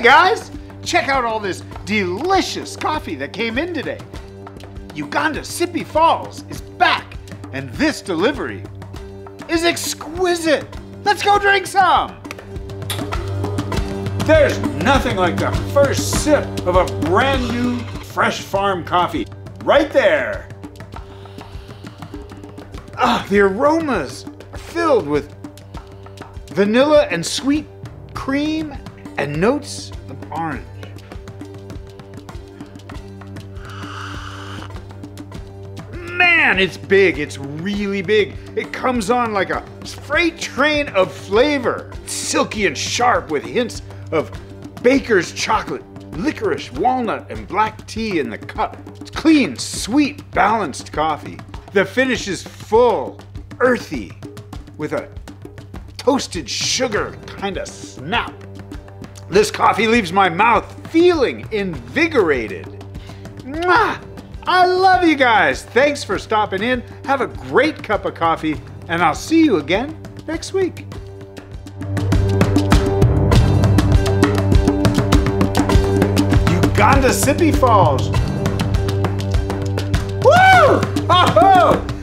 guys! Check out all this delicious coffee that came in today. Uganda Sipi Falls is back, and this delivery is exquisite. Let's go drink some. There's nothing like the first sip of a brand new fresh farm coffee. Right there. Ah, the aromas are filled with vanilla and sweet cream and notes of orange. Man, it's big. It's really big. It comes on like a freight train of flavor. Silky and sharp with hints of baker's chocolate, licorice, walnut, and black tea in the cup. It's clean, sweet, balanced coffee. The finish is full, earthy, with a toasted sugar kind of snap. This coffee leaves my mouth feeling invigorated. Mwah! I love you guys. Thanks for stopping in. Have a great cup of coffee, and I'll see you again next week. Uganda Sipi Falls. Woo! Oh, punch.